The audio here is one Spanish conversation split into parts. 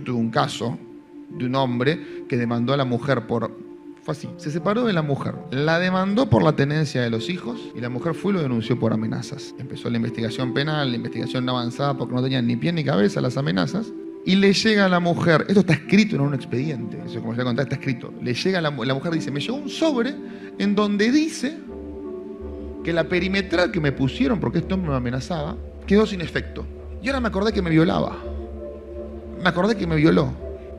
tuve un caso de un hombre que demandó a la mujer por... Fue así, se separó de la mujer, la demandó por la tenencia de los hijos y la mujer fue y lo denunció por amenazas. Empezó la investigación penal, la investigación avanzada porque no tenían ni pie ni cabeza las amenazas. Y le llega a la mujer, esto está escrito en un expediente, eso como les voy a contar, está escrito. Le llega a la, la mujer, dice, me llegó un sobre en donde dice que la perimetral que me pusieron porque este hombre me amenazaba quedó sin efecto. Y ahora me acordé que me violaba. Me acordé que me violó.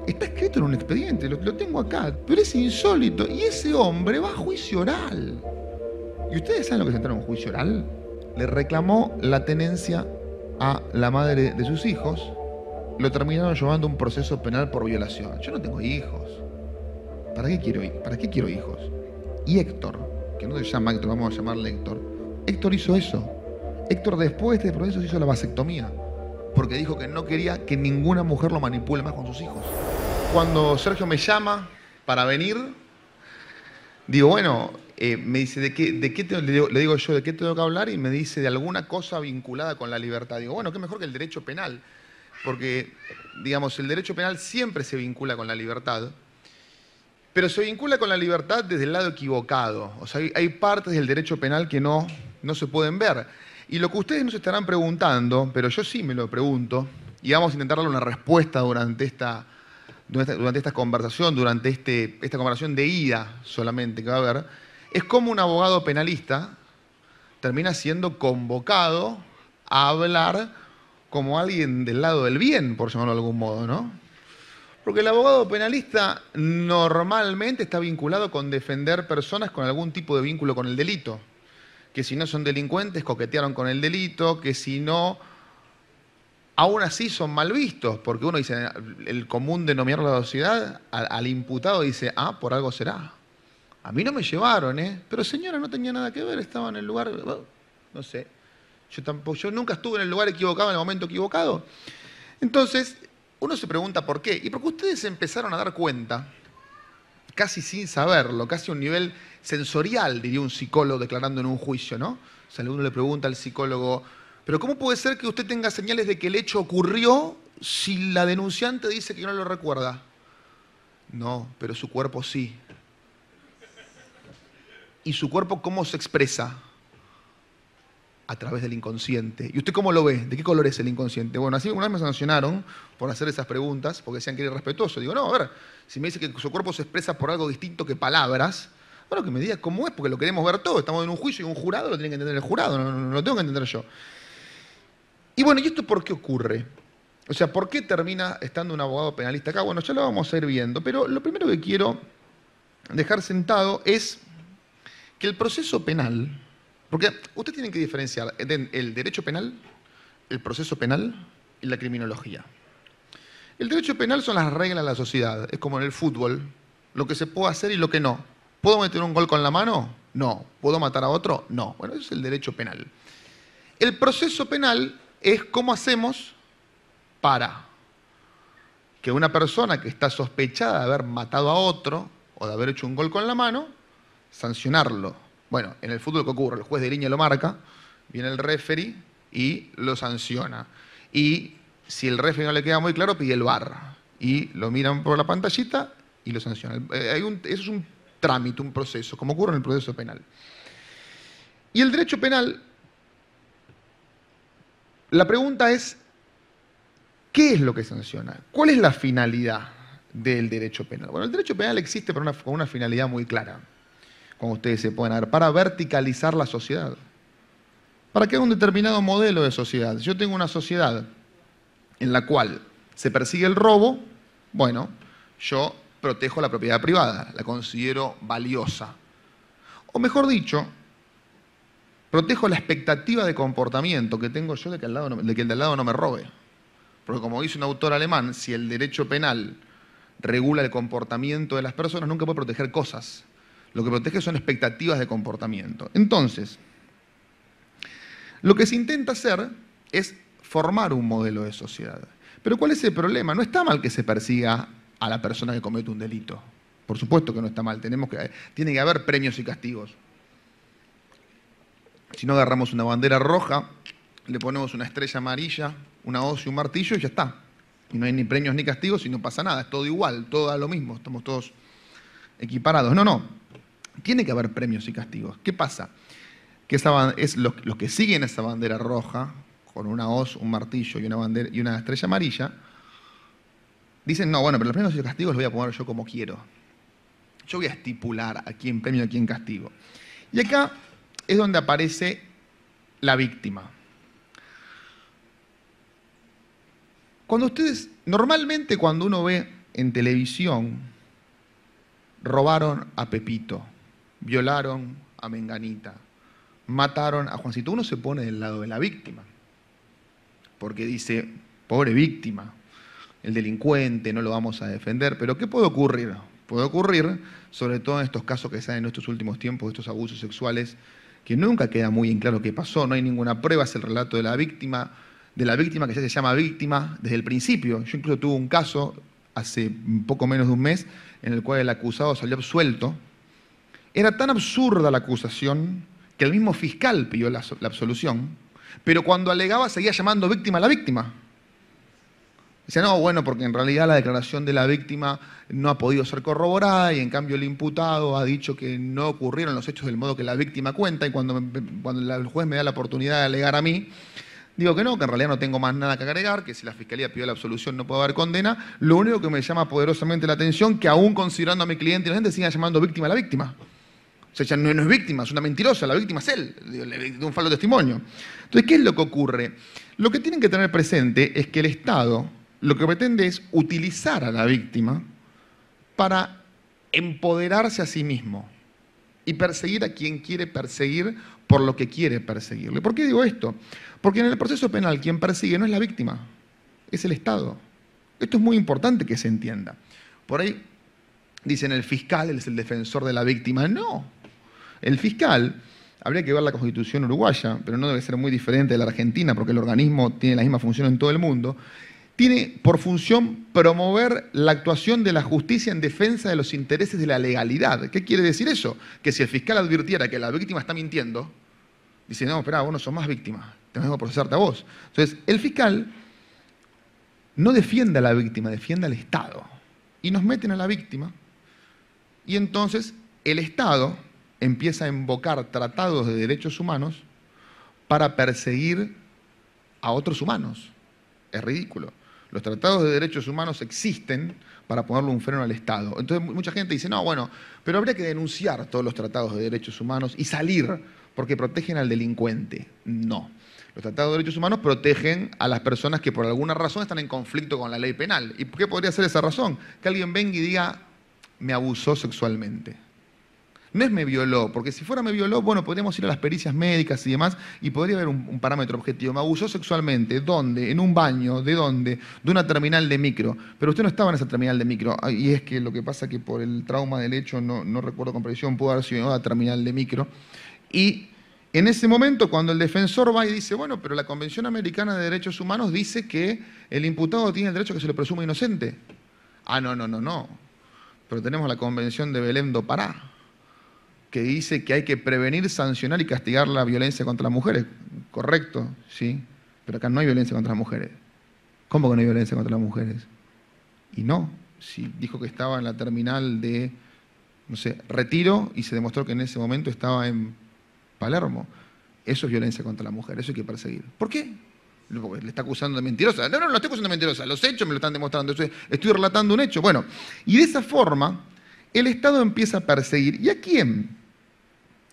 Está escrito en un expediente, lo, lo tengo acá, pero es insólito. Y ese hombre va a juicio oral. ¿Y ustedes saben lo que se entra en juicio oral? Le reclamó la tenencia a la madre de sus hijos. Lo terminaron llevando a un proceso penal por violación. Yo no tengo hijos. ¿Para qué quiero, para qué quiero hijos? Y Héctor, que no se llama Héctor, vamos a llamarle Héctor. Héctor hizo eso. Héctor después de este proceso hizo la vasectomía, porque dijo que no quería que ninguna mujer lo manipule más con sus hijos. Cuando Sergio me llama para venir, digo, bueno, eh, me dice, ¿de qué, de qué te, le, digo, yo, ¿de qué tengo que hablar? Y me dice, de alguna cosa vinculada con la libertad. Digo, bueno, qué mejor que el derecho penal, porque, digamos, el derecho penal siempre se vincula con la libertad, pero se vincula con la libertad desde el lado equivocado. O sea, hay, hay partes del derecho penal que no, no se pueden ver. Y lo que ustedes no se estarán preguntando, pero yo sí me lo pregunto, y vamos a intentar darle una respuesta durante esta, durante esta conversación, durante este, esta conversación de ida solamente que va a haber, es cómo un abogado penalista termina siendo convocado a hablar como alguien del lado del bien, por llamarlo de algún modo, ¿no? Porque el abogado penalista normalmente está vinculado con defender personas con algún tipo de vínculo con el delito que si no son delincuentes coquetearon con el delito, que si no, aún así son mal vistos, porque uno dice, el común denominador de la sociedad, al, al, imputado dice, ah, por algo será. A mí no me llevaron, ¿eh? Pero señora, no tenía nada que ver, estaba en el lugar, no sé, yo, tampoco, yo nunca estuve en el lugar equivocado en el momento equivocado. Entonces, uno se pregunta por qué. Y porque ustedes empezaron a dar cuenta, casi sin saberlo, casi a un nivel sensorial, diría un psicólogo declarando en un juicio, ¿no? O sea, uno le pregunta al psicólogo, pero ¿cómo puede ser que usted tenga señales de que el hecho ocurrió si la denunciante dice que no lo recuerda? No, pero su cuerpo sí. ¿Y su cuerpo cómo se expresa? A través del inconsciente. ¿Y usted cómo lo ve? ¿De qué color es el inconsciente? Bueno, así una vez me sancionaron por hacer esas preguntas, porque decían que era irrespetuoso. Digo, no, a ver, si me dice que su cuerpo se expresa por algo distinto que palabras, bueno, que me diga cómo es, porque lo queremos ver todo. Estamos en un juicio y un jurado lo tiene que entender el jurado, no, no, no lo tengo que entender yo. Y bueno, ¿y esto por qué ocurre? O sea, ¿por qué termina estando un abogado penalista acá? Bueno, ya lo vamos a ir viendo, pero lo primero que quiero dejar sentado es que el proceso penal, porque ustedes tienen que diferenciar el derecho penal, el proceso penal y la criminología. El derecho penal son las reglas de la sociedad, es como en el fútbol, lo que se puede hacer y lo que no. ¿Puedo meter un gol con la mano? No. ¿Puedo matar a otro? No. Bueno, eso es el derecho penal. El proceso penal es cómo hacemos para que una persona que está sospechada de haber matado a otro o de haber hecho un gol con la mano, sancionarlo. Bueno, en el fútbol ¿qué ocurre? El juez de línea lo marca, viene el referee y lo sanciona. Y si el referee no le queda muy claro, pide el bar. Y lo miran por la pantallita y lo sancionan. Eh, hay un, eso es un trámite, un proceso, como ocurre en el proceso penal. Y el derecho penal, la pregunta es, ¿qué es lo que sanciona? ¿Cuál es la finalidad del derecho penal? Bueno, el derecho penal existe con una, una finalidad muy clara, como ustedes se pueden ver, para verticalizar la sociedad, para que haya un determinado modelo de sociedad. Yo tengo una sociedad en la cual se persigue el robo, bueno, yo protejo la propiedad privada, la considero valiosa. O mejor dicho, protejo la expectativa de comportamiento que tengo yo de que, al lado no, de que el de al lado no me robe. Porque como dice un autor alemán, si el derecho penal regula el comportamiento de las personas, nunca puede proteger cosas. Lo que protege son expectativas de comportamiento. Entonces, lo que se intenta hacer es formar un modelo de sociedad. Pero ¿cuál es el problema? No está mal que se persiga a la persona que comete un delito. Por supuesto que no está mal, tenemos que, tiene que haber premios y castigos. Si no agarramos una bandera roja, le ponemos una estrella amarilla, una hoz y un martillo y ya está. Y no hay ni premios ni castigos y no pasa nada, es todo igual, todo da lo mismo, estamos todos equiparados. No, no, tiene que haber premios y castigos. ¿Qué pasa? Que esa, es los, que siguen esa bandera roja, con una hoz, un martillo y una, bandera, y una estrella amarilla, dicen, no, bueno, pero los premios y castigos los voy a poner yo como quiero. Yo voy a estipular a quién premio y a quién castigo. Y acá es donde aparece la víctima. Cuando ustedes, normalmente cuando uno ve en televisión, robaron a Pepito, violaron a Menganita, mataron a Juancito, uno se pone del lado de la víctima, porque dice, pobre víctima, el delincuente, no lo vamos a defender, pero ¿qué puede ocurrir? Puede ocurrir, sobre todo en estos casos que se dan en estos últimos tiempos, estos abusos sexuales, que nunca queda muy en claro qué pasó, no hay ninguna prueba, es el relato de la víctima, de la víctima que ya se llama víctima desde el principio. Yo incluso tuve un caso hace poco menos de un mes en el cual el acusado salió absuelto. Era tan absurda la acusación que el mismo fiscal pidió la, absolución, pero cuando alegaba seguía llamando víctima a la víctima. Dice, no, bueno, porque en realidad la declaración de la víctima no ha podido ser corroborada y en cambio el imputado ha dicho que no ocurrieron los hechos del modo que la víctima cuenta y cuando, cuando el juez me da la oportunidad de alegar a mí, Digo que no, que en realidad no tengo más nada que agregar, que si la fiscalía pidió la absolución no puede haber condena. Lo único que me llama poderosamente la atención, que aún considerando a mi cliente, la gente siga llamando víctima a la víctima. O sea, ya no, es víctima, es una mentirosa, la víctima es él, de un falso testimonio. Entonces, ¿qué es lo que ocurre? Lo que tienen que tener presente es que el Estado lo que pretende es utilizar a la víctima para empoderarse a sí mismo y perseguir a quien quiere perseguir por lo que quiere perseguirle. ¿Por qué digo esto? Porque en el proceso penal quien persigue no es la víctima, es el Estado. Esto es muy importante que se entienda. Por ahí dicen el fiscal, él es el defensor de la víctima. No, el fiscal, habría que ver la constitución uruguaya, pero no debe ser muy diferente de la argentina porque el organismo tiene la misma función en todo el mundo, tiene por función promover la actuación de la justicia en defensa de los intereses de la legalidad. ¿Qué quiere decir eso? Que si el fiscal advirtiera que la víctima está mintiendo, dice, no, espera, vos no sos más víctima, tenemos que procesarte a vos. Entonces, el fiscal no defiende a la víctima, defiende al Estado. Y nos meten a la víctima y entonces el Estado empieza a invocar tratados de derechos humanos para perseguir a otros humanos. Es ridículo. Los tratados de derechos humanos existen para ponerle un freno al Estado. Entonces mucha gente dice, no, bueno, pero habría que denunciar todos los tratados de derechos humanos y salir porque protegen al delincuente. No. Los tratados de derechos humanos protegen a las personas que por alguna razón están en conflicto con la ley penal. ¿Y qué podría ser esa razón? Que alguien venga y diga, me abusó sexualmente. No es me violó, porque si fuera me violó, bueno, podríamos ir a las pericias médicas y demás y podría haber un, parámetro objetivo. Me abusó sexualmente, ¿dónde? ¿En un baño? ¿De dónde? De una terminal de micro. Pero usted no estaba en esa terminal de micro. Y es que lo que pasa es que por el trauma del hecho, no, no recuerdo con precisión, pudo haber sido una terminal de micro. Y en ese momento, cuando el defensor va y dice, bueno, pero la Convención Americana de Derechos Humanos dice que el imputado tiene el derecho a que se le presuma inocente. Ah, no, no, no, no. Pero tenemos la Convención de Belém do Pará que dice que hay que prevenir, sancionar y castigar la violencia contra las mujeres. Correcto, sí, pero acá no hay violencia contra las mujeres. ¿Cómo que no hay violencia contra las mujeres? Y no, si dijo que estaba en la terminal de, no sé, retiro y se demostró que en ese momento estaba en Palermo. Eso es violencia contra la mujer, eso hay que perseguir. ¿Por qué? Le está acusando de mentirosa. No, no, no, lo estoy acusando de mentirosa. Los hechos me lo están demostrando. Estoy relatando un hecho. Bueno, y de esa forma, el Estado empieza a perseguir. ¿Y a quién?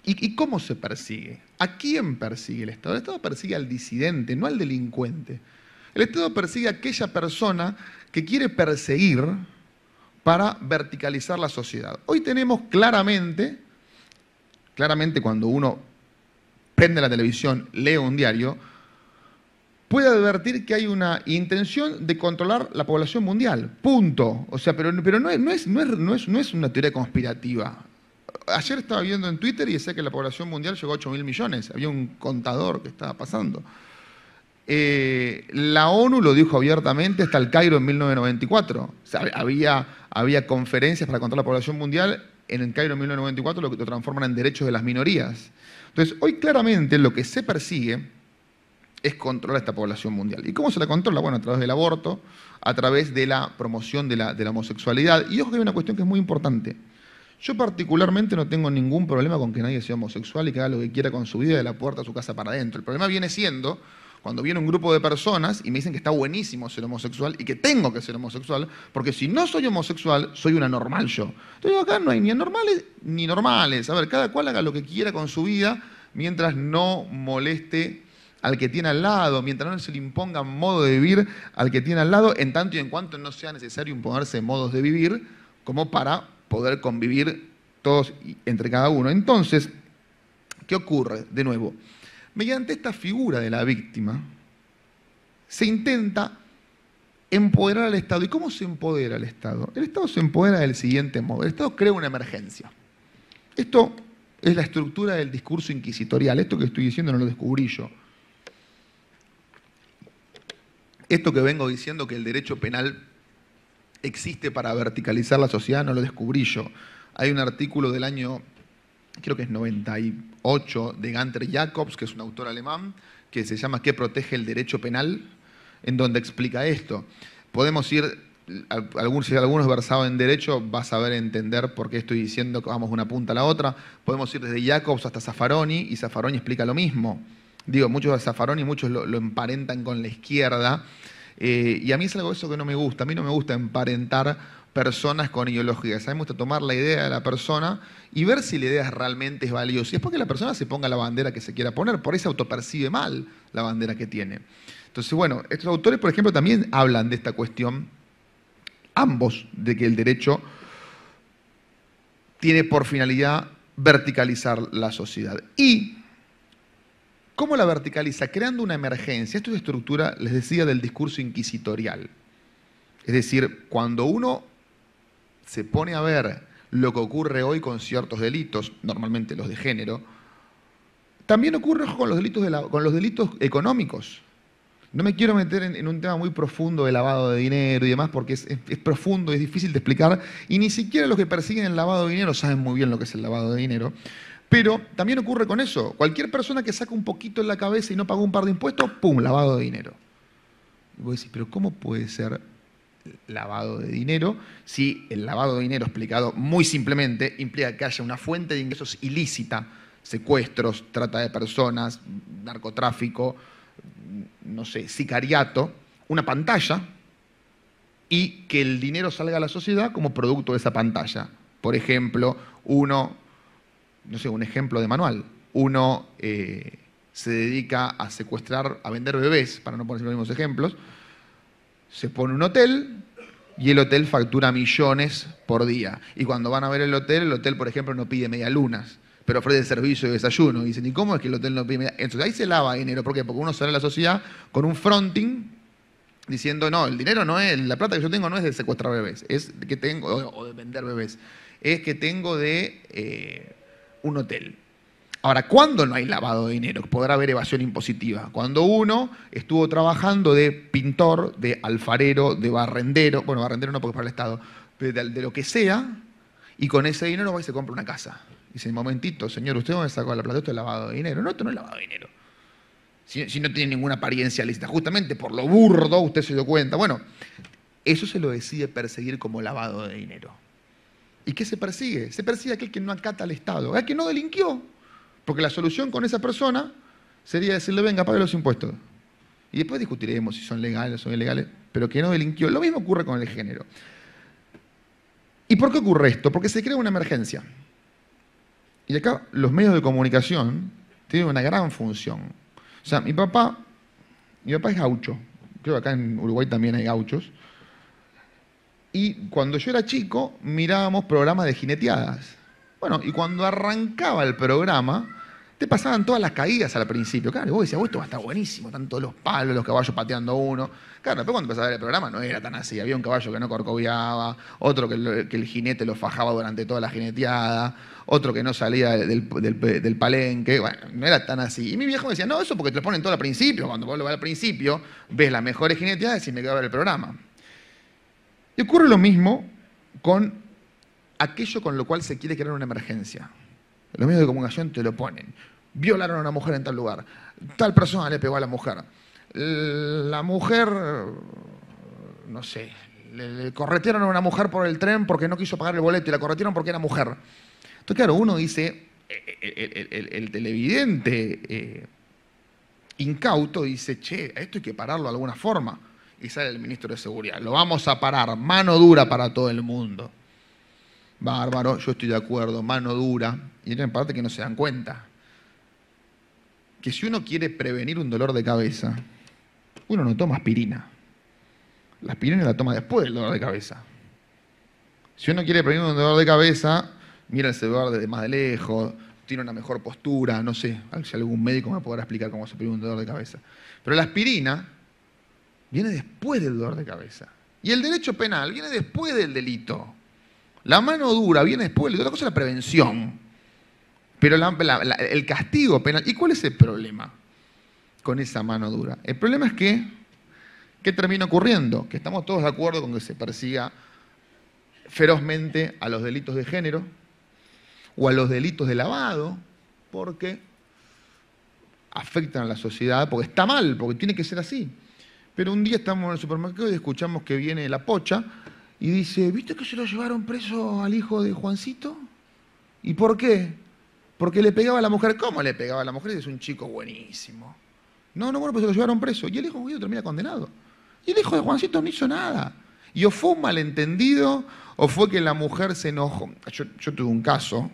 ¿Y, cómo se persigue? ¿A quién persigue el Estado? El Estado persigue al disidente, no al delincuente. El Estado persigue a aquella persona que quiere perseguir para verticalizar la sociedad. Hoy tenemos claramente, claramente cuando uno prende la televisión, lee un diario, puede advertir que hay una intención de controlar la población mundial. Punto. O sea, pero, pero no, es, no, es, no es una teoría conspirativa ayer estaba viendo en Twitter y decía que la población mundial llegó a 8 mil millones. Había un contador que estaba pasando. Eh, la ONU lo dijo abiertamente hasta el Cairo en 1994. había, había conferencias para controlar la población mundial. En el Cairo en 1994 lo, transforman en derechos de las minorías. Entonces, hoy claramente lo que se persigue es controlar esta población mundial. ¿Y cómo se la controla? Bueno, a través del aborto, a través de la promoción de la, de la homosexualidad. Y ojo que hay una cuestión que es muy importante. Yo particularmente no tengo ningún problema con que nadie sea homosexual y que haga lo que quiera con su vida de la puerta a su casa para adentro. El problema viene siendo cuando viene un grupo de personas y me dicen que está buenísimo ser homosexual y que tengo que ser homosexual, porque si no soy homosexual, soy una normal yo. Entonces acá no hay ni normales ni normales. A ver, cada cual haga lo que quiera con su vida mientras no moleste al que tiene al lado, mientras no se le imponga modo de vivir al que tiene al lado, en tanto y en cuanto no sea necesario imponerse modos de vivir como para poder convivir todos entre cada uno. Entonces, ¿qué ocurre? De nuevo, mediante esta figura de la víctima, se intenta empoderar al Estado. ¿Y cómo se empodera el Estado? El Estado se empodera del siguiente modo. El Estado crea una emergencia. Esto es la estructura del discurso inquisitorial. Esto que estoy diciendo no lo descubrí yo. Esto que vengo diciendo que el derecho penal existe para verticalizar la sociedad, no lo descubrí yo. Hay un artículo del año, creo que es 98, de Ganter Jacobs, que es un autor alemán, que se llama ¿Qué protege el derecho penal? en donde explica esto. Podemos ir, si alguno es versado en derecho, va a saber entender por qué estoy diciendo que vamos de una punta a la otra. Podemos ir desde Jacobs hasta Zaffaroni, y Zaffaroni explica lo mismo. Digo, muchos de Zaffaroni, muchos lo emparentan con la izquierda, eh, y a mí es algo eso que no me gusta. A mí no me gusta emparentar personas con ideologías. A mí me gusta tomar la idea de la persona y ver si la idea realmente es valiosa. Y es porque la persona se ponga la bandera que se quiera poner, por se autopercibe mal la bandera que tiene. Entonces, bueno, estos autores, por ejemplo, también hablan de esta cuestión, ambos, de que el derecho tiene por finalidad verticalizar la sociedad. Y ¿Cómo la verticaliza? Creando una emergencia. Esto es estructura, les decía, del discurso inquisitorial. Es decir, cuando uno se pone a ver lo que ocurre hoy con ciertos delitos, normalmente los de género, también ocurre con los delitos, con los delitos económicos. No me quiero meter en, un tema muy profundo de lavado de dinero y demás, porque es, es profundo, es difícil de explicar, y ni siquiera los que persiguen el lavado de dinero saben muy bien lo que es el lavado de dinero. Pero también ocurre con eso. Cualquier persona que saca un poquito en la cabeza y no pagó un par de impuestos, ¡pum!, lavado de dinero. Y vos decís, pero ¿cómo puede ser lavado de dinero si el lavado de dinero explicado muy simplemente implica que haya una fuente de ingresos ilícita, secuestros, trata de personas, narcotráfico, no sé, sicariato, una pantalla y que el dinero salga a la sociedad como producto de esa pantalla. Por ejemplo, uno no sé, un ejemplo de manual. Uno eh, se dedica a secuestrar, a vender bebés, para no poner los mismos ejemplos, se pone un hotel y el hotel factura millones por día. Y cuando van a ver el hotel, el hotel, por ejemplo, no pide medialunas, pero ofrece servicio de desayuno. Y dicen, ¿y cómo es que el hotel no pide medialunas? Entonces ahí se lava dinero. ¿Por qué? Porque uno sale a la sociedad con un fronting diciendo, no, el dinero no es, la plata que yo tengo no es de secuestrar bebés, es que tengo, o de vender bebés, es que tengo de... Eh, un hotel. Ahora, ¿cuándo no hay lavado de dinero? Podrá haber evasión impositiva. Cuando uno estuvo trabajando de pintor, de alfarero, de barrendero, bueno, barrendero no porque es para el Estado, de, de, lo que sea, y con ese dinero va y se compra una casa. Dice, momentito, señor, ¿usted dónde sacó la plata? Esto es lavado de dinero. No, esto no es lavado de dinero. Si, no tiene ninguna apariencia lícita. Justamente por lo burdo usted se dio cuenta. Bueno, eso se lo decide perseguir como lavado de dinero. ¿Y qué se persigue? Se persigue aquel que no acata al Estado, aquel que no delinquió. Porque la solución con esa persona sería decirle, venga, pague los impuestos. Y después discutiremos si son legales o son ilegales, pero que no delinquió. Lo mismo ocurre con el género. ¿Y por qué ocurre esto? Porque se crea una emergencia. Y acá los medios de comunicación tienen una gran función. O sea, mi papá, mi papá es gaucho. Creo que acá en Uruguay también hay gauchos. Y cuando yo era chico, mirábamos programas de jineteadas. Bueno, y cuando arrancaba el programa, te pasaban todas las caídas al principio. Claro, y vos decías, esto va a estar buenísimo, están todos los palos, los caballos pateando uno. Claro, después cuando empezaba a ver el programa no era tan así. Había un caballo que no corcoviaba, otro que, el jinete lo fajaba durante toda la jineteada, otro que no salía del, palenque. Bueno, no era tan así. Y mi viejo me decía, no, eso porque te lo ponen todo al principio. Cuando vos lo ves al principio, ves las mejores jineteadas y me quedo a ver el programa. Y ocurre lo mismo con aquello con lo cual se quiere crear una emergencia. Los medios de comunicación te lo ponen. violaron a una mujer en tal lugar, tal persona le pegó a la mujer, la mujer, no sé, le, corretearon a una mujer por el tren porque no quiso pagar el boleto y la corretearon porque era mujer. Entonces, claro, uno dice, el, televidente eh, incauto dice, che, esto hay que pararlo de alguna forma. Y sale el ministro de Seguridad, lo vamos a parar, mano dura para todo el mundo. Bárbaro, yo estoy de acuerdo, mano dura. Y hay parte que no se dan cuenta. Que si uno quiere prevenir un dolor de cabeza, uno no toma aspirina. La aspirina la toma después del dolor de cabeza. Si uno quiere prevenir un dolor de cabeza, mira el celular desde más de lejos, tiene una mejor postura, no sé, si algún médico me podrá explicar cómo se previene un dolor de cabeza. Pero la aspirina viene después del dolor de cabeza. Y el derecho penal viene después del delito. La mano dura viene después del delito. Otra cosa es la prevención. Pero el castigo penal. ¿Y cuál es el problema con esa mano dura? El problema es que, ¿qué termina ocurriendo? Que estamos todos de acuerdo con que se persiga ferozmente a los delitos de género o a los delitos de lavado, porque afectan a la sociedad, porque está mal, porque tiene que ser así. Pero un día estamos en el supermercado y escuchamos que viene la pocha y dice, ¿viste que se lo llevaron preso al hijo de Juancito? ¿Y por qué? Porque le pegaba a la mujer. ¿Cómo le pegaba a la mujer? Es un chico buenísimo. No, no, bueno, pues se lo llevaron preso. Y el hijo de termina condenado. Y el hijo de Juancito no hizo nada. Y o fue un malentendido, o fue que la mujer se enojó. Yo, yo tuve un caso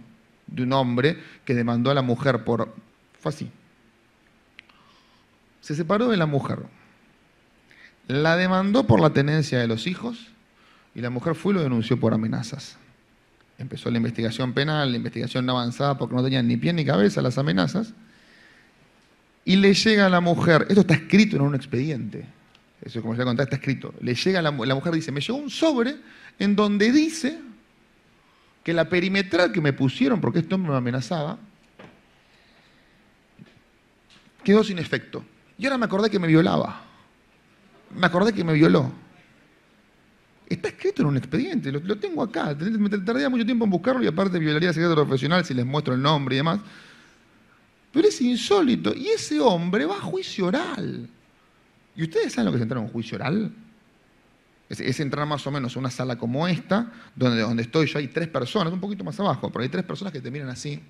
de un hombre que demandó a la mujer por... Fue así. Se separó de la mujer la demandó por la tenencia de los hijos y la mujer fue y lo denunció por amenazas. Empezó la investigación penal, la investigación avanzada porque no tenían ni pie ni cabeza las amenazas. Y le llega a la mujer, esto está escrito en un expediente, eso como les voy a contar, está escrito. Le llega a la, la mujer, dice, me llegó un sobre en donde dice que la perimetral que me pusieron, porque este hombre me amenazaba, quedó sin efecto. Y ahora me acordé que me violaba me acordé que me violó. Está escrito en un expediente, lo, tengo acá. Me tardaría mucho tiempo en buscarlo y aparte violaría secreto profesional si les muestro el nombre y demás. Pero es insólito. Y ese hombre va a juicio oral. ¿Y ustedes saben lo que es entrar a un juicio oral? Es, entrar más o menos a una sala como esta, donde, donde estoy yo, hay tres personas, un poquito más abajo, pero hay tres personas que te miran así.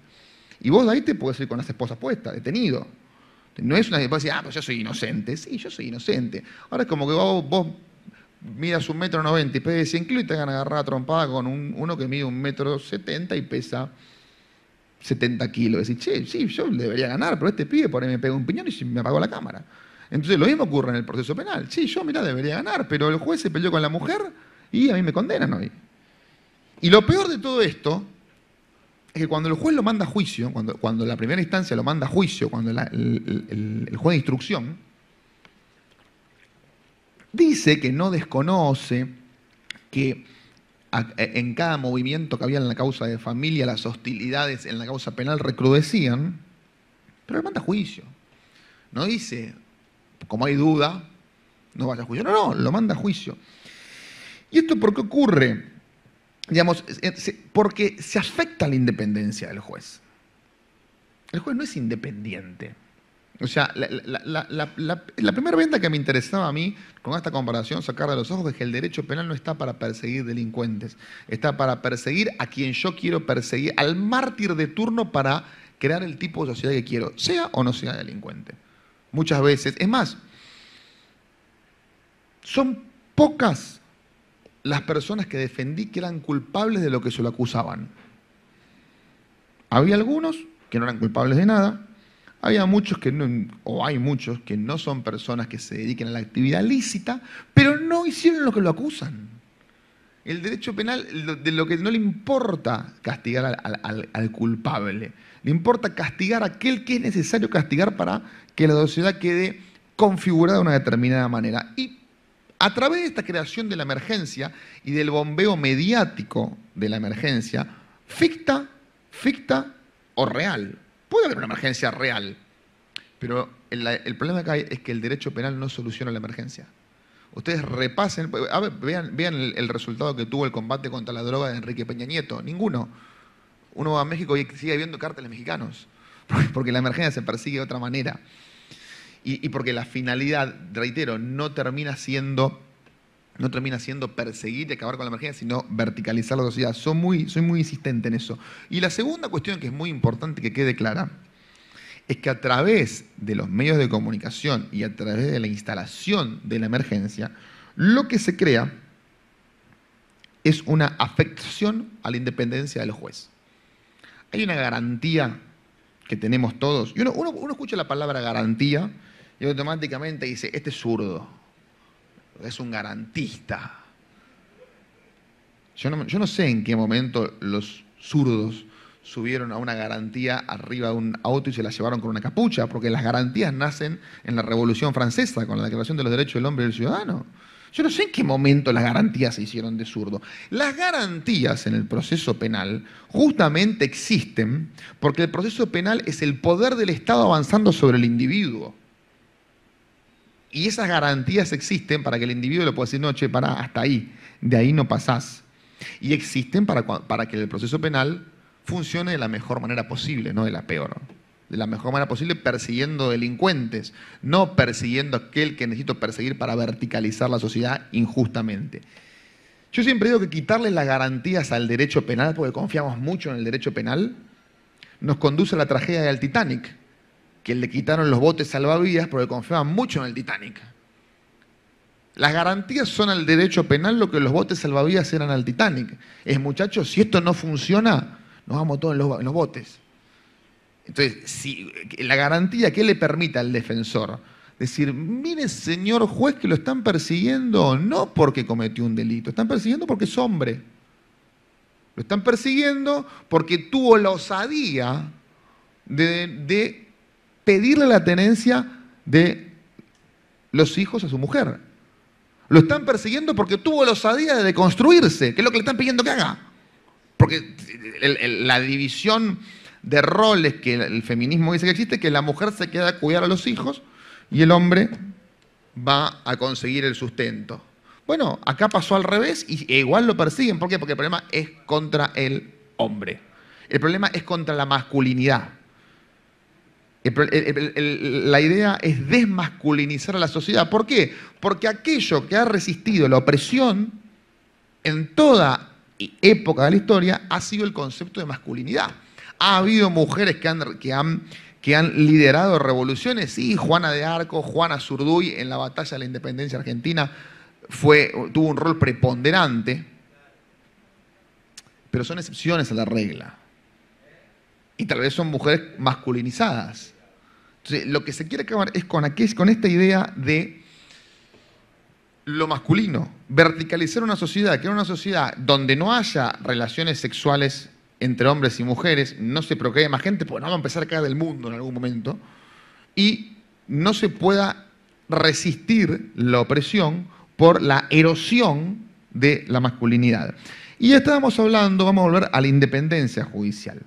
Y vos de ahí te puedes ir con las esposas puestas, detenido. No es una que decir, ah, pues yo soy inocente. Sí, yo soy inocente. Ahora es como que vos, vos midas un metro noventa y pedes 100 kilos y te van a agarrar a trompada con uno que mide un metro setenta y pesa 70 kilos. Decís, che, sí, yo debería ganar, pero este pibe por ahí me pega un piñón y me apagó la cámara. Entonces lo mismo ocurre en el proceso penal. Sí, yo, mira, debería ganar, pero el juez se peleó con la mujer y a mí me condenan hoy. Y lo peor de todo esto es que cuando el juez lo manda a juicio, cuando, cuando la primera instancia lo manda a juicio, cuando el, juez de instrucción, dice que no desconoce que en cada movimiento que había en la causa de familia las hostilidades en la causa penal recrudecían, pero lo manda a juicio. No dice, como hay duda, no vaya a juicio. No, no, lo manda a juicio. ¿Y esto por qué ocurre? Digamos, porque se afecta la independencia del juez. El juez no es independiente. O sea, la, primera venta que me interesaba a mí con esta comparación, sacar de los ojos, es que el derecho penal no está para perseguir delincuentes, está para perseguir a quien yo quiero perseguir, al mártir de turno para crear el tipo de sociedad que quiero, sea o no sea delincuente. Muchas veces, es más, son pocas las personas que defendí que eran culpables de lo que se lo acusaban. Había algunos que no eran culpables de nada, había muchos que no, o hay muchos que no son personas que se dediquen a la actividad lícita, pero no hicieron lo que lo acusan. El derecho penal, de lo que no le importa castigar al, culpable, le importa castigar a aquel que es necesario castigar para que la sociedad quede configurada de una determinada manera. Y a través de esta creación de la emergencia y del bombeo mediático de la emergencia, ficta, ficta o real. Puede haber una emergencia real, pero el, problema que hay es que el derecho penal no soluciona la emergencia. Ustedes repasen, vean, vean el, resultado que tuvo el combate contra la droga de Enrique Peña Nieto. Ninguno. Uno va a México y sigue viendo cárteles mexicanos. porque la emergencia se persigue de otra manera. Y, porque la finalidad, reitero, no termina siendo no termina siendo perseguir y acabar con la emergencia, sino verticalizar la sociedad. Soy muy, soy muy insistente en eso. Y la segunda cuestión que es muy importante que quede clara es que a través de los medios de comunicación y a través de la instalación de la emergencia, lo que se crea es una afección a la independencia del juez. Hay una garantía que tenemos todos, y uno, escucha la palabra garantía y automáticamente dice, este es zurdo, es un garantista. Yo no, yo no sé en qué momento los zurdos subieron a una garantía arriba de un auto y se la llevaron con una capucha, porque las garantías nacen en la Revolución Francesa, con la Declaración de los Derechos del Hombre y del Ciudadano. Yo no sé en qué momento las garantías se hicieron de zurdo. Las garantías en el proceso penal justamente existen porque el proceso penal es el poder del Estado avanzando sobre el individuo. Y esas garantías existen para que el individuo le pueda decir, no, che, pará, hasta ahí, de ahí no pasás. Y existen para, para que el proceso penal funcione de la mejor manera posible, no de la peor. De la mejor manera posible persiguiendo delincuentes, no persiguiendo aquel que necesito perseguir para verticalizar la sociedad injustamente. Yo siempre digo que quitarle las garantías al derecho penal, porque confiamos mucho en el derecho penal, nos conduce a la tragedia del Titanic, que le quitaron los botes salvavidas porque confiaban mucho en el Titanic. Las garantías son al derecho penal lo que los botes salvavidas eran al Titanic. Es, muchachos, si esto no funciona, nos vamos todos en los, botes. Entonces, si, la garantía que le permita al defensor decir, mire señor juez que lo están persiguiendo no porque cometió un delito, están persiguiendo porque es hombre. Lo están persiguiendo porque tuvo la osadía de, de pedirle la tenencia de los hijos a su mujer. Lo están persiguiendo porque tuvo la osadía de deconstruirse, que es lo que le están pidiendo que haga. Porque la división de roles que el feminismo dice que existe, que la mujer se queda a cuidar a los hijos y el hombre va a conseguir el sustento. Bueno, acá pasó al revés y e igual lo persiguen. ¿Por qué? Porque el problema es contra el hombre. El problema es contra la masculinidad. La idea es desmasculinizar a la sociedad. ¿Por qué? Porque aquello que ha resistido la opresión en toda época de la historia ha sido el concepto de masculinidad. Ha habido mujeres que han, que han, que han liderado revoluciones, sí, Juana de Arco, Juana Zurduy en la batalla de la independencia argentina fue, tuvo un rol preponderante, pero son excepciones a la regla. Y tal vez son mujeres masculinizadas. Lo que se quiere acabar es con, esta idea de lo masculino, verticalizar una sociedad, que era una sociedad donde no haya relaciones sexuales entre hombres y mujeres, no se procree más gente, porque no vamos a empezar a caer del mundo en algún momento, y no se pueda resistir la opresión por la erosión de la masculinidad. Y ya estábamos hablando, vamos a volver a la independencia judicial.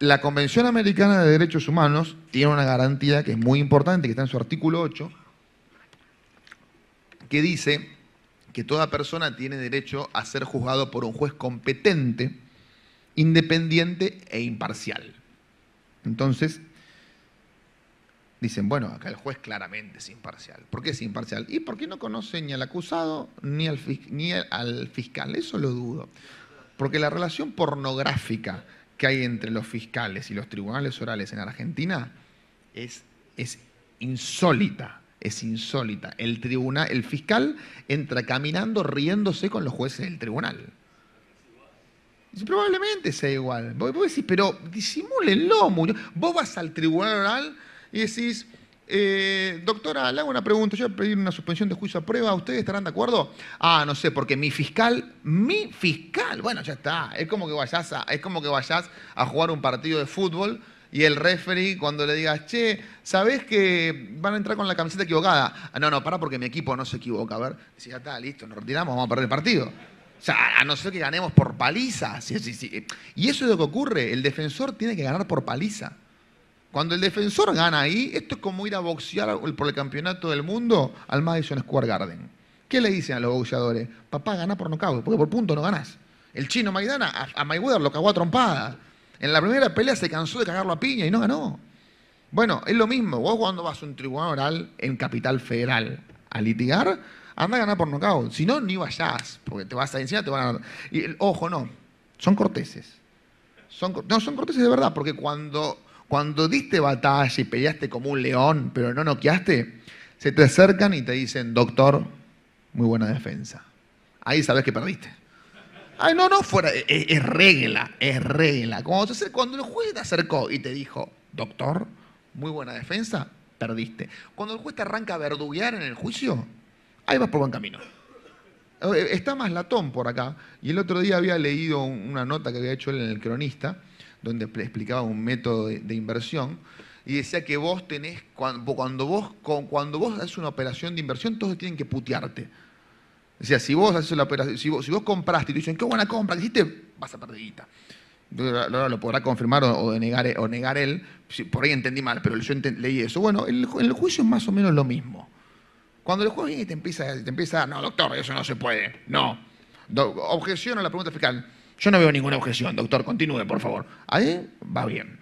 La Convención Americana de Derechos Humanos tiene una garantía que es muy importante, que está en su artículo 8, que dice que toda persona tiene derecho a ser juzgado por un juez competente, independiente e imparcial. Entonces, dicen, bueno, acá el juez claramente es imparcial. ¿Por qué es imparcial? Y porque no conoce ni al acusado ni al fiscal. Eso lo dudo. Porque la relación pornográfica que hay entre los fiscales y los tribunales orales en Argentina es, es insólita es insólita. El tribunal, el fiscal entra caminando riéndose con los jueces del tribunal. Probablemente sea igual. Vos, decís, pero disimúlenlo. Vos vas al tribunal oral y decís, eh, doctora, le hago una pregunta, yo voy a pedir una suspensión de juicio a prueba, ¿ustedes estarán de acuerdo? Ah, no sé, porque mi fiscal, mi fiscal, bueno, ya está, es como que vayas a, es como que vayas a jugar un partido de fútbol y el referee cuando le digas, che, ¿sabés que van a entrar con la camiseta equivocada? Ah, no, no, para porque mi equipo no se equivoca. A ver, si ya está, listo, nos retiramos, vamos a perder el partido. O sea, a no ser que ganemos por paliza. Y eso es lo que ocurre. El defensor tiene que ganar por paliza. Cuando el defensor gana ahí, esto es como ir a boxear por el campeonato del mundo al Madison Square Garden. ¿Qué le dicen a los boxeadores? Papá, gana por nocaut, porque por punto no ganás. El chino Maidana a, Mayweather lo cagó a trompada. En la primera pelea se cansó de cagarlo a piña y no ganó. Bueno, es lo mismo. Vos cuando vas a un tribunal oral en Capital Federal a litigar, anda a ganar por nocaut. Si no, ni vayas, porque te vas a encima, te van a... Y, ojo, no, son corteses. No, son corteses de verdad, porque cuando, cuando diste batalla y peleaste como un león, pero no noqueaste, se te acercan y te dicen, doctor, muy buena defensa. Ahí sabes que perdiste. Ay, no, no, fuera, es, regla, es regla. Cuando, cuando el juez te acercó y te dijo, doctor, muy buena defensa, perdiste. Cuando el juez te arranca a verduguear en el juicio, ahí vas por buen camino. Eh, está más latón por acá. Y el otro día había leído una nota que había hecho él en el cronista, donde explicaba un método de, inversión. Y decía que vos tenés, cuando, vos, cuando vos haces una operación de inversión, todos tienen que putearte. Decía, si vos haces la operación, si vos, si vos compraste y te dicen, qué buena compra que hiciste, vas a perder guita. Ahora lo podrá confirmar o, negar, o negar él. Por ahí entendí mal, pero yo leí eso. Bueno, en el juicio es más o menos lo mismo. Cuando el juez viene y te empieza, te empieza, no, doctor, eso no se puede. No. objeción a la pregunta fiscal. Yo no veo ninguna objeción, doctor, continúe, por favor. Ahí va bien.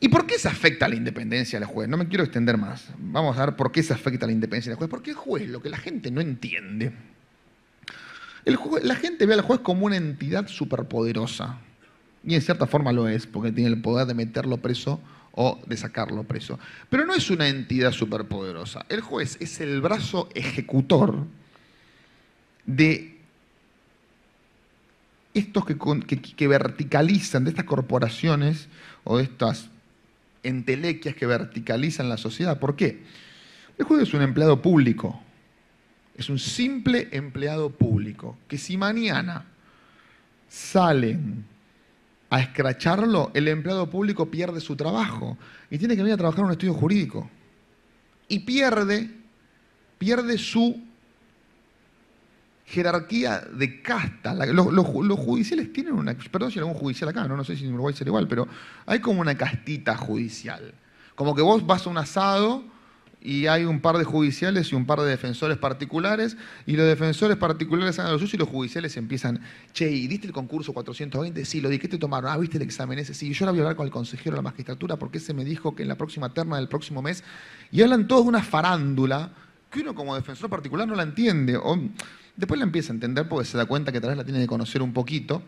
¿Y por qué se afecta la independencia del juez? No me quiero extender más. Vamos a ver por qué se afecta la independencia del juez. Porque el juez, lo que la gente no entiende, la gente ve al juez como una entidad superpoderosa. Y en cierta forma lo es, porque tiene el poder de meterlo preso o de sacarlo preso. Pero no es una entidad superpoderosa. El juez es el brazo ejecutor de estos que, verticalizan, de estas corporaciones o de estas entelequias que verticalizan la sociedad. ¿Por qué? El juez es un empleado público. Es un simple empleado público que si mañana salen a escracharlo, el empleado público pierde su trabajo y tiene que venir a trabajar en un estudio jurídico. Y pierde, pierde su jerarquía de casta. Los, judiciales tienen una, perdón si hay algún judicial acá, ¿no? no sé si en Uruguay será igual, pero hay como una castita judicial. Como que vos vas a un asado y hay un par de judiciales y un par de defensores particulares, y los defensores particulares hagan lo suyo y los judiciales empiezan, che, ¿y diste el concurso 420? Sí, lo di, ¿qué tomaron? Ah, ¿viste el examen ese? Sí, yo ahora voy a hablar con el consejero de la magistratura porque ese me dijo que en la próxima terna del próximo mes, y hablan todos de una farándula que uno como defensor particular no la entiende, o después la empieza a entender porque se da cuenta que tal vez la tiene que conocer un poquito,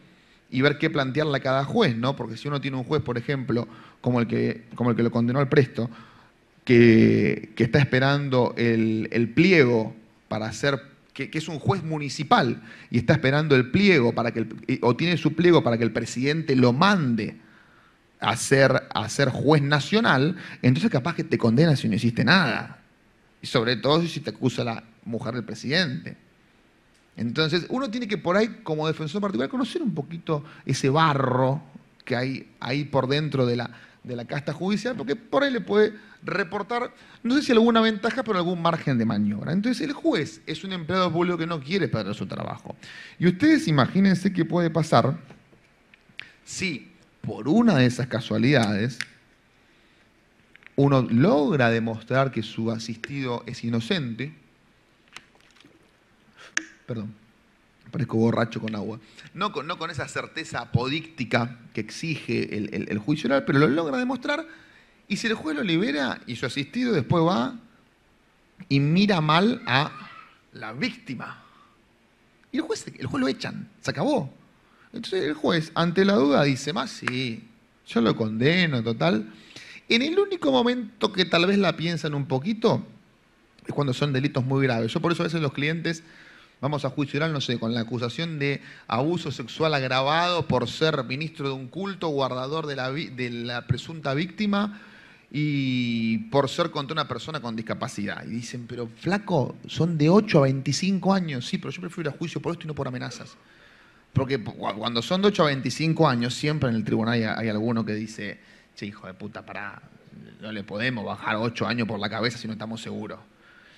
y ver qué plantearle a cada juez, ¿no? Porque si uno tiene un juez, por ejemplo, como el que, como el que lo condenó al presto, que, está esperando el, pliego para hacer, que, es un juez municipal y está esperando el pliego para que, o tiene su pliego para que el presidente lo mande a ser, a ser juez nacional, entonces capaz que te condena si no hiciste nada. Y sobre todo si te acusa la mujer del presidente. Entonces, uno tiene que por ahí, como defensor particular, conocer un poquito ese barro que hay ahí por dentro de la, de la casta judicial, porque por ahí le puede reportar, no sé si alguna ventaja, pero algún margen de maniobra. Entonces el juez es un empleado público que no quiere perder su trabajo. Y ustedes imagínense qué puede pasar si por una de esas casualidades uno logra demostrar que su asistido es inocente, perdón, parezco borracho con agua, no con, esa certeza apodíctica que exige el, juicio oral, pero lo logra demostrar, y si el juez lo libera y su asistido después va y mira mal a la víctima. Y el juez, el juez lo echan, se acabó. Entonces el juez, ante la duda, dice, más sí, yo lo condeno, total. En el único momento que tal vez la piensan un poquito es cuando son delitos muy graves. Yo por eso a veces los clientes vamos a juicio oral, no sé, con la acusación de abuso sexual agravado por ser ministro de un culto, guardador de la, presunta víctima y por ser contra una persona con discapacidad. Y dicen, pero flaco, son de 8 a 25 años. Sí, pero yo prefiero ir a juicio por esto y no por amenazas. Porque cuando son de 8 a 25 años, siempre en el tribunal hay, hay alguno que dice, che, hijo de puta, pará, no le podemos bajar 8 años por la cabeza si no estamos seguros.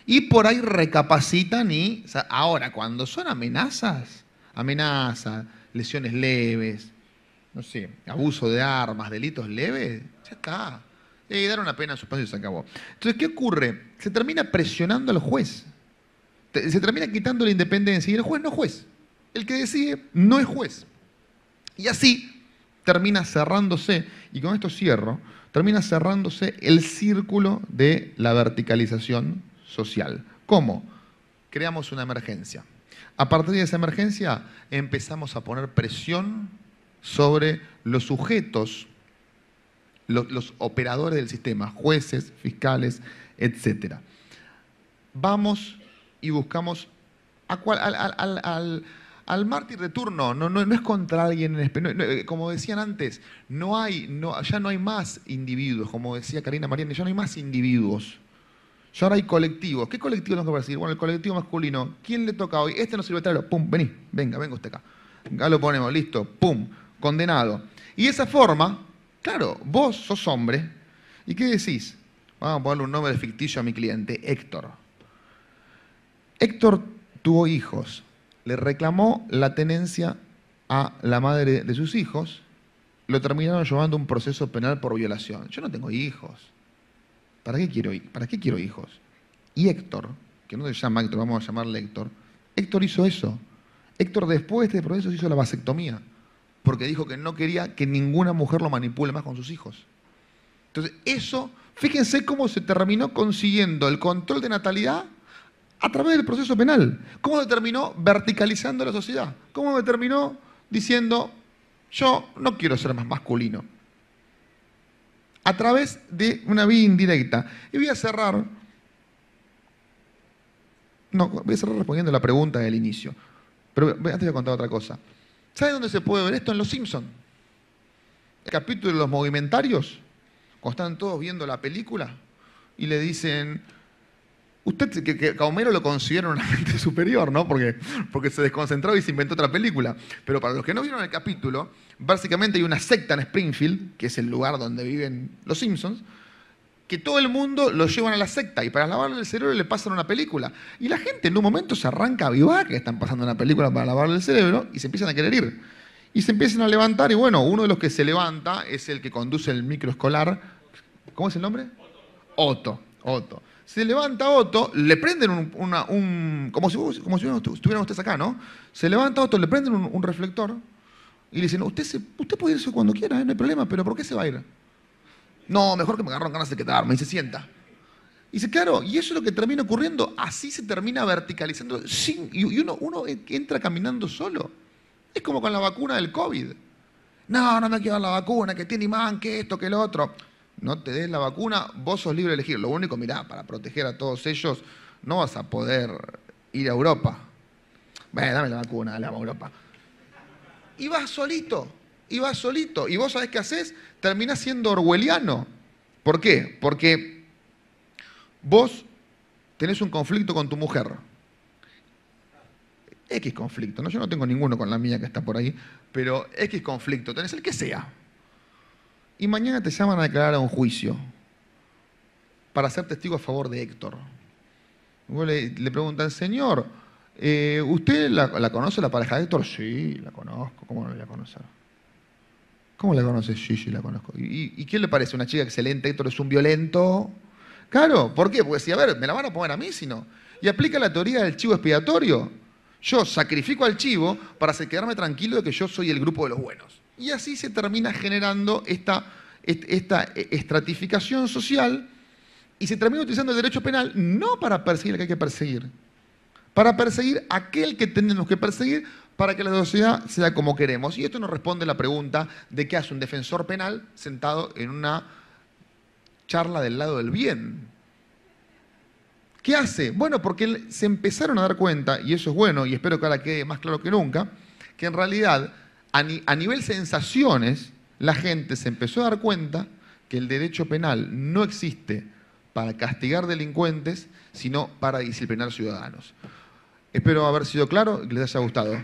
Y por ahí recapacitan y, ahora, cuando son amenazas, amenazas, lesiones leves, no sé, abuso de armas, delitos leves, ya está. Y dar una pena a su espacio y se acabó. Entonces, ¿qué ocurre? Se termina presionando al juez. Se termina quitando la independencia y el juez no es juez. El que decide no es juez. Y así, termina cerrándose, y con esto cierro, termina cerrándose el círculo de la verticalización social. ¿Cómo? Creamos una emergencia. A partir de esa emergencia empezamos a poner presión sobre los sujetos, los, operadores del sistema, jueces, fiscales, etc. Vamos y buscamos al, al, mártir de turno, no, no, es contra alguien en Como decían antes, no hay, no, ya no hay más individuos, como decía Karina Mariani, ya no hay más individuos. Ya ahora hay colectivos. ¿Qué colectivo tengo que perseguir? Bueno, el colectivo masculino. ¿Quién le toca hoy? Este no sirve traerlo. Pum, vení, venga, venga usted acá. Acá lo ponemos, listo, pum, condenado. Y esa forma, claro, vos sos hombre. ¿Y qué decís? Vamos a ponerle un nombre ficticio a mi cliente, Héctor. Héctor tuvo hijos, le reclamó la tenencia a la madre de sus hijos, lo terminaron llevando a un proceso penal por violación. Yo no tengo hijos. ¿Para qué quiero, para qué quiero hijos? Y Héctor, que no se llama Héctor, vamos a llamarle Héctor, Héctor hizo eso. Héctor después de este proceso hizo la vasectomía, porque dijo que no quería que ninguna mujer lo manipule más con sus hijos. Entonces, eso, fíjense cómo se terminó consiguiendo el control de natalidad a través del proceso penal. ¿Cómo se terminó verticalizando la sociedad? ¿Cómo me terminó diciendo, yo no quiero ser más masculino? A través de una vía indirecta. Y voy a cerrar, no, voy a cerrar respondiendo la pregunta del inicio. Pero antes voy a contar otra cosa. ¿Sabe dónde se puede ver esto? En Los Simpsons. El capítulo de los movimentarios, cuando están todos viendo la película y le dicen, Usted, que, que Homero lo considera una mente superior, ¿no? Porque, porque se desconcentró y se inventó otra película. Pero para los que no vieron el capítulo, básicamente hay una secta en Springfield, que es el lugar donde viven los Simpsons, que todo el mundo lo llevan a la secta y para lavarle el cerebro le pasan una película. Y la gente en un momento se arranca a vivar que están pasando una película para lavarle el cerebro y se empiezan a querer ir. Y se empiezan a levantar y bueno, uno de los que se levanta es el que conduce el microescolar. ¿Cómo es el nombre? Otto. Otto. Se levanta Otto, le prenden un, como si, como si estuvieran ustedes acá, ¿no? Se levanta Otto, le prenden un, reflector y le dicen, usted, usted puede irse cuando quiera, ¿eh? no hay problema, pero ¿por qué se va a ir? No, mejor que me agarran ganas de quedarme y se sienta. Dice, claro, y eso es lo que termina ocurriendo, así se termina verticalizando, sin, y uno, uno entra caminando solo. Es como con la vacuna del COVID. No, no me quiero la vacuna, que tiene imán, que esto, que lo otro no te des la vacuna, vos sos libre de elegir. Lo único, mirá, para proteger a todos ellos, no vas a poder ir a Europa. Bueno, dame la vacuna, dale a Europa. Y vas solito, y vas solito. Y vos sabés qué haces, terminás siendo orwelliano. ¿Por qué? Porque vos tenés un conflicto con tu mujer. X conflicto, ¿no? Yo no tengo ninguno con la mía que está por ahí, pero X conflicto, tenés el que sea y mañana te llaman a declarar a un juicio para ser testigo a favor de Héctor. Le, le, preguntan, señor, eh, ¿usted la, conoce la pareja de Héctor? Sí, la conozco. ¿Cómo no la voy a conocer? ¿Cómo la conoce? Sí, sí, la conozco. ¿Y, ¿Y, qué le parece? ¿Una chica excelente? ¿Héctor es un violento? Claro, ¿por qué? Porque si, a ver, me la van a poner a mí, si no. Y aplica la teoría del chivo expiatorio. Yo sacrifico al chivo para quedarme tranquilo de que yo soy el grupo de los buenos. Y así se termina generando esta, esta estratificación social y se termina utilizando el derecho penal no para perseguir al que hay que perseguir, para perseguir aquel que tenemos que perseguir para que la sociedad sea como queremos. Y esto nos responde la pregunta de qué hace un defensor penal sentado en una charla del lado del bien. ¿Qué hace? Bueno, porque se empezaron a dar cuenta, y eso es bueno, y espero que ahora quede más claro que nunca, que en realidad a, nivel sensaciones, la gente se empezó a dar cuenta que el derecho penal no existe para castigar delincuentes, sino para disciplinar ciudadanos. Espero haber sido claro y que les haya gustado.